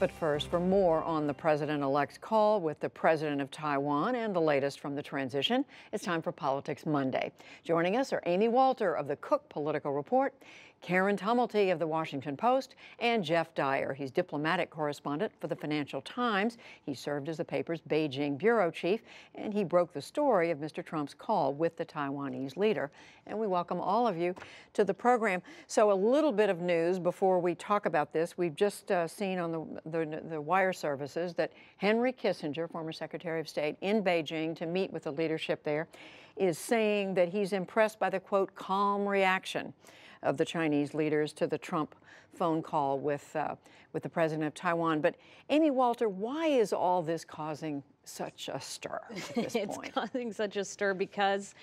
But first, for more on the president elect's call with the president of Taiwan and the latest from the transition, it's time for Politics Monday. Joining us are Amy Walter of the Cook Political Report Karen Tumulty of the Washington Post, and Geoff Dyer. He's diplomatic correspondent for the Financial Times. He served as the paper's Beijing bureau chief, and he broke the story of Mr. Trump's call with the Taiwanese leader. And we welcome all of you to the program. So, a little bit of news before we talk about this. We've just uh, seen on the, the, the wire services that Henry Kissinger, former Secretary of State, in Beijing to meet with the leadership there, is saying that he's impressed by the quote, calm reaction of the Chinese leaders to the Trump phone call with, uh, with the president of Taiwan. But Amy Walter, why is all this causing such a stir it's point? causing such a stir because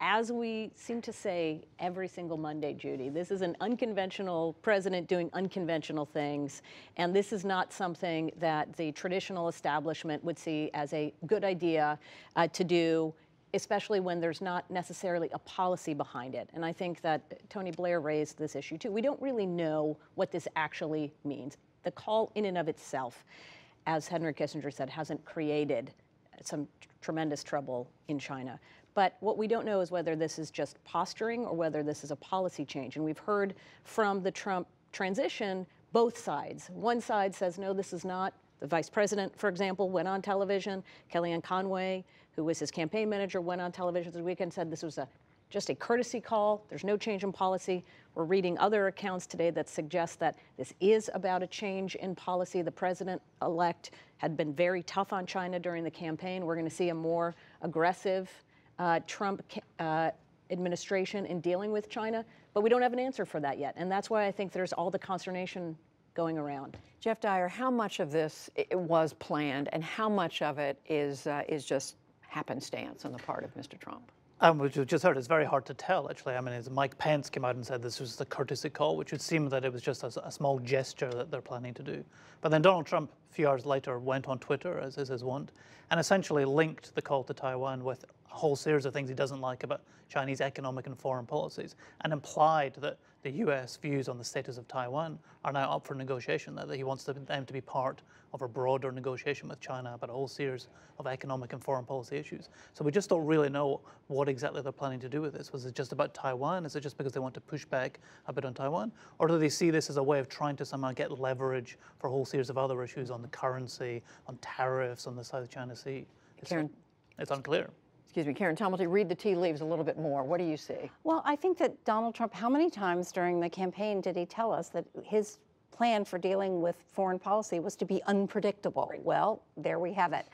as we seem to say every single Monday, Judy, this is an unconventional president doing unconventional things. And this is not something that the traditional establishment would see as a good idea uh, to do especially when there's not necessarily a policy behind it. And I think that Tony Blair raised this issue too. We don't really know what this actually means. The call in and of itself, as Henry Kissinger said, hasn't created some tremendous trouble in China. But what we don't know is whether this is just posturing or whether this is a policy change. And we've heard from the Trump transition both sides. One side says, no, this is not. The vice president, for example, went on television. Kellyanne Conway who was his campaign manager, went on television this weekend, and said this was a just a courtesy call. There's no change in policy. We're reading other accounts today that suggest that this is about a change in policy. The president elect had been very tough on China during the campaign. We're going to see a more aggressive uh, Trump uh, administration in dealing with China, but we don't have an answer for that yet. And that's why I think there's all the consternation going around. Geoff Dyer, how much of this was planned and how much of it is, uh, is just happenstance on the part of Mr. Trump? Um, which we just heard, it's very hard to tell, actually. I mean, as Mike Pence came out and said this was the courtesy call, which would seem that it was just a, a, small gesture that they're planning to do. But then Donald Trump, a few hours later, went on Twitter, as is his wont, and essentially linked the call to Taiwan with a whole series of things he doesn't like about Chinese economic and foreign policies, and implied that the US views on the status of Taiwan are now up for negotiation, that he wants them to be part of a broader negotiation with China about a whole series of economic and foreign policy issues. So we just don't really know what exactly they're planning to do with this. Was it just about Taiwan? Is it just because they want to push back a bit on Taiwan? Or do they see this as a way of trying to somehow get leverage for a whole series of other issues on the currency, on tariffs, on the South China Sea? It's, Karen, it's unclear excuse me, Karen Tumulty, read the tea leaves a little bit more. What do you see? Well, I think that Donald Trump, how many times during the campaign did he tell us that his plan for dealing with foreign policy was to be unpredictable? Well, there we have it.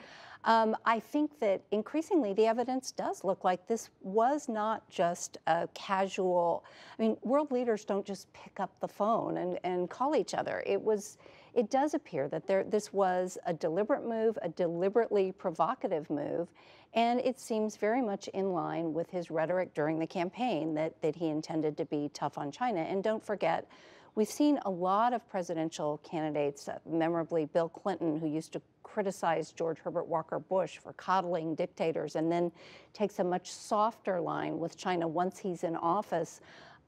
Um, I think that increasingly the evidence does look like this was not just a casual. I mean, world leaders don't just pick up the phone and, and call each other. It was. It does appear that there, this was a deliberate move, a deliberately provocative move, and it seems very much in line with his rhetoric during the campaign that, that he intended to be tough on China. And don't forget, We've seen a lot of presidential candidates, uh, memorably Bill Clinton, who used to criticize George Herbert Walker Bush for coddling dictators and then takes a much softer line with China once he's in office.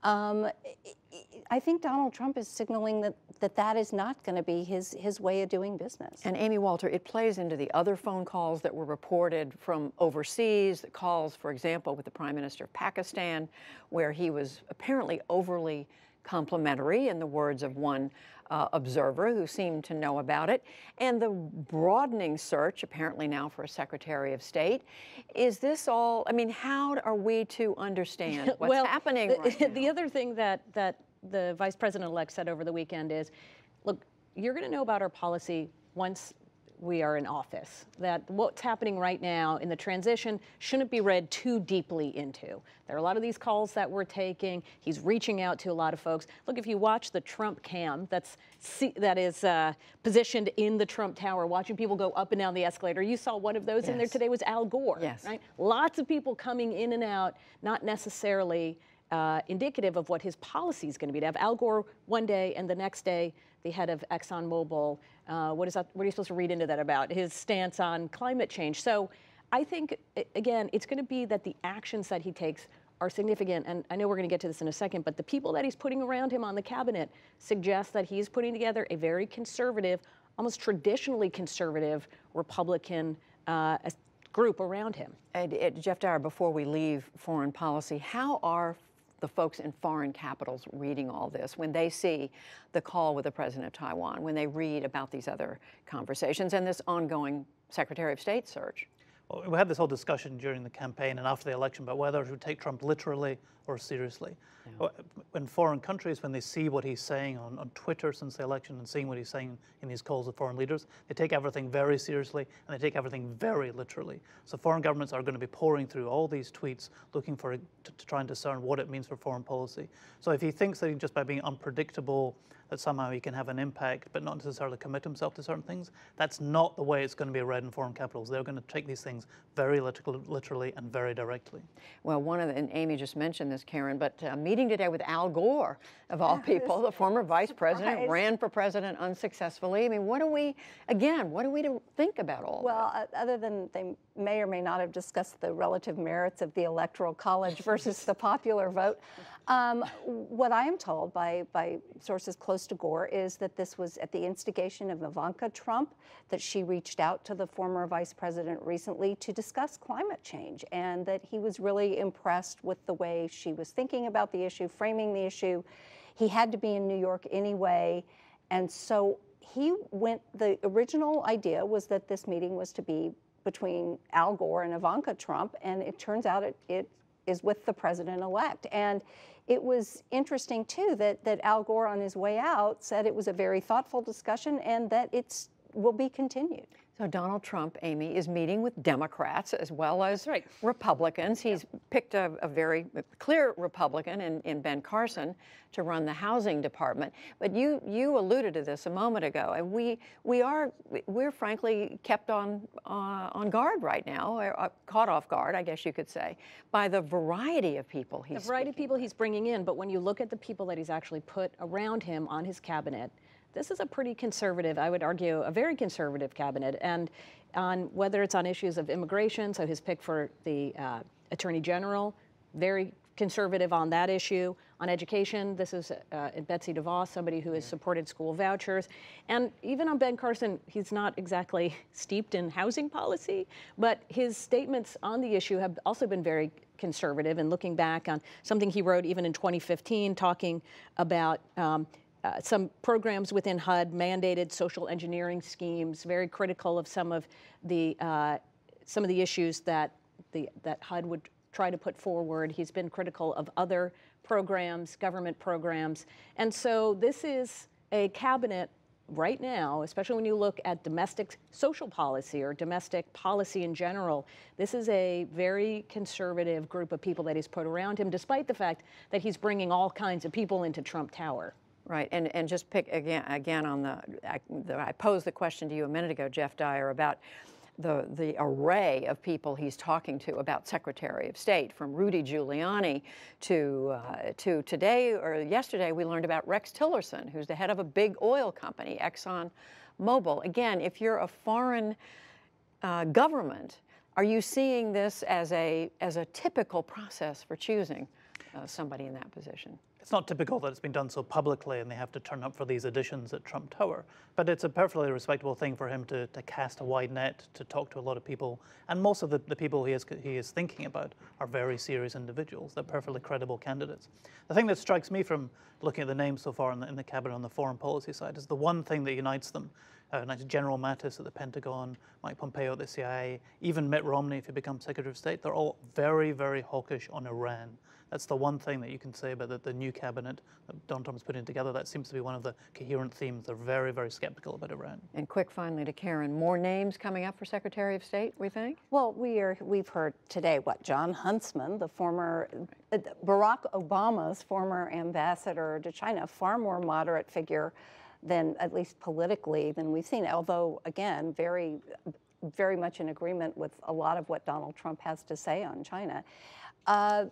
Um, I think Donald Trump is signaling that that, that is not going to be his, his way of doing business. And Amy Walter, it plays into the other phone calls that were reported from overseas, the calls, for example, with the Prime Minister of Pakistan, where he was apparently overly complimentary, in the words of one uh, observer who seemed to know about it, and the broadening search, apparently now for a Secretary of State. Is this all, I mean, how are we to understand what's well, happening the, right the other thing that, that the Vice President-elect said over the weekend is, look, you're going to know about our policy once we are in office. That what's happening right now in the transition shouldn't be read too deeply into. There are a lot of these calls that we're taking. He's reaching out to a lot of folks. Look, if you watch the Trump cam that's that is uh, positioned in the Trump Tower, watching people go up and down the escalator, you saw one of those yes. in there today was Al Gore. Yes. Right? Lots of people coming in and out, not necessarily uh, indicative of what his policy is going to be. To have Al Gore one day and the next day the head of ExxonMobil, uh, what is that? What are you supposed to read into that about his stance on climate change? So, I think again, it's going to be that the actions that he takes are significant. And I know we're going to get to this in a second, but the people that he's putting around him on the cabinet suggest that he's putting together a very conservative, almost traditionally conservative Republican uh, group around him. And, uh, Geoff Dyer, before we leave foreign policy, how are the folks in foreign capitals reading all this when they see the call with the president of Taiwan, when they read about these other conversations and this ongoing Secretary of State search? We had this whole discussion during the campaign and after the election about whether would take Trump literally or seriously. Yeah. In foreign countries, when they see what he's saying on, on Twitter since the election and seeing what he's saying in these calls with foreign leaders, they take everything very seriously and they take everything very literally. So foreign governments are going to be pouring through all these tweets looking for to, to try and discern what it means for foreign policy. So if he thinks that he, just by being unpredictable that somehow he can have an impact but not necessarily commit himself to certain things. That's not the way it's going to be read in foreign capitals. They're going to take these things very literally and very directly. Well, one of the, and Amy just mentioned this, Karen, but a uh, meeting today with Al Gore, of all people, the former vice president, ran for president unsuccessfully. I mean, what do we, again, what do we think about all Well, uh, other than they may or may not have discussed the relative merits of the electoral college versus the popular vote, um, what I am told by, by sources close to Gore is that this was at the instigation of Ivanka Trump, that she reached out to the former vice president recently to discuss climate change, and that he was really impressed with the way she was thinking about the issue, framing the issue. He had to be in New York anyway, and so he went, the original idea was that this meeting was to be between Al Gore and Ivanka Trump, and it turns out it, it is with the president elect. And it was interesting too that, that Al Gore on his way out said it was a very thoughtful discussion and that it will be continued. So Donald Trump, Amy, is meeting with Democrats as well as right. Republicans. He's yeah. picked a, a, very clear Republican in, in, Ben Carson to run the housing department. But you you alluded to this a moment ago, and we we are we're frankly kept on uh, on guard right now, or, uh, caught off guard, I guess you could say, by the variety of people he's the variety of people with. he's bringing in. But when you look at the people that he's actually put around him on his cabinet this is a pretty conservative, I would argue, a very conservative cabinet. And on whether it's on issues of immigration, so his pick for the uh, attorney general, very conservative on that issue. On education, this is uh, Betsy DeVos, somebody who has supported school vouchers. And even on Ben Carson, he's not exactly steeped in housing policy, but his statements on the issue have also been very conservative. And looking back on something he wrote even in 2015, talking about um, uh, some programs within HUD mandated social engineering schemes, very critical of some of the uh, some of the issues that the that HUD would try to put forward. He's been critical of other programs, government programs, and so this is a cabinet right now, especially when you look at domestic social policy or domestic policy in general, this is a very conservative group of people that he's put around him, despite the fact that he's bringing all kinds of people into Trump Tower. Right, and, and just pick again, again on the I, the, I posed the question to you a minute ago, Geoff Dyer, about the, the array of people he's talking to about Secretary of State, from Rudy Giuliani to, uh, to today or yesterday, we learned about Rex Tillerson, who's the head of a big oil company, Exxon Mobil. Again, if you're a foreign uh, government, are you seeing this as a, as a typical process for choosing uh, somebody in that position? It's not typical that it's been done so publicly and they have to turn up for these auditions at Trump Tower, but it's a perfectly respectable thing for him to, to cast a wide net, to talk to a lot of people. And most of the, the people he is, he is thinking about are very serious individuals. They're perfectly credible candidates. The thing that strikes me from looking at the names so far in the, in the cabinet on the foreign policy side is the one thing that unites them uh, General Mattis at the Pentagon, Mike Pompeo at the CIA, even Mitt Romney if he becomes Secretary of State, they're all very, very hawkish on Iran. That's the one thing that you can say about the, the new cabinet that Donald Trump is putting together. That seems to be one of the coherent themes. They're very, very skeptical about Iran. And quick, finally, to Karen, more names coming up for Secretary of State, we think? Well, we are, we've heard today, what, Jon Huntsman, the former, uh, Barack Obama's former ambassador to China, far more moderate figure than, at least politically, than we've seen. Although, again, very very much in agreement with a lot of what Donald Trump has to say on China. Uh,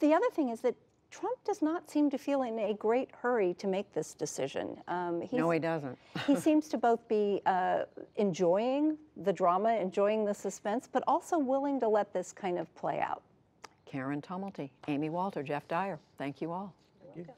the other thing is that Trump does not seem to feel in a great hurry to make this decision. Um, no, he doesn't. he seems to both be uh, enjoying the drama, enjoying the suspense, but also willing to let this kind of play out. Karen Tumulty, Amy Walter, Geoff Dyer, thank you all. Thank you.